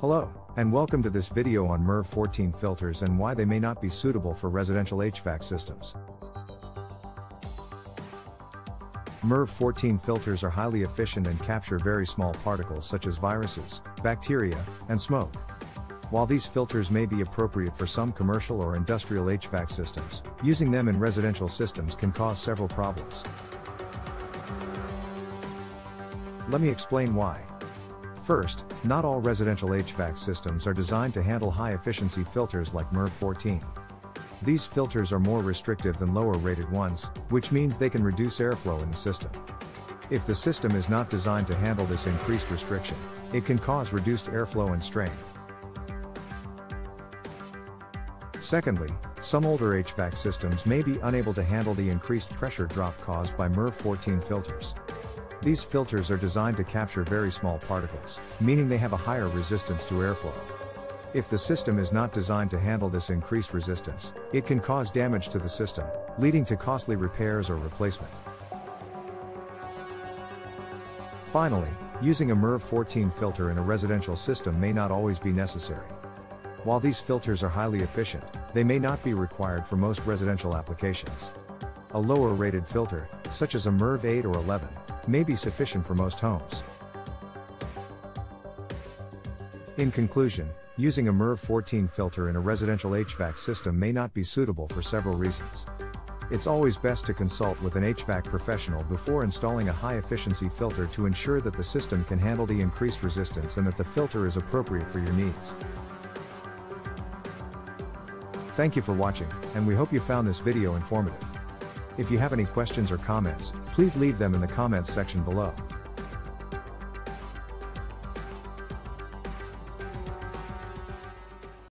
Hello, and welcome to this video on MERV 14 filters and why they may not be suitable for residential HVAC systems. MERV 14 filters are highly efficient and capture very small particles such as viruses, bacteria, and smoke. While these filters may be appropriate for some commercial or industrial HVAC systems, using them in residential systems can cause several problems. Let me explain why. First, not all residential HVAC systems are designed to handle high efficiency filters like MERV 14. These filters are more restrictive than lower rated ones, which means they can reduce airflow in the system. If the system is not designed to handle this increased restriction, it can cause reduced airflow and strain. Secondly, some older HVAC systems may be unable to handle the increased pressure drop caused by MERV 14 filters. These filters are designed to capture very small particles, meaning they have a higher resistance to airflow. If the system is not designed to handle this increased resistance, it can cause damage to the system, leading to costly repairs or replacement. Finally, using a MERV 14 filter in a residential system may not always be necessary. While these filters are highly efficient, they may not be required for most residential applications. A lower rated filter, such as a MERV 8 or 11, may be sufficient for most homes. In conclusion, using a MERV 14 filter in a residential HVAC system may not be suitable for several reasons. It's always best to consult with an HVAC professional before installing a high efficiency filter to ensure that the system can handle the increased resistance and that the filter is appropriate for your needs. Thank you for watching, and we hope you found this video informative. If you have any questions or comments, please leave them in the comments section below.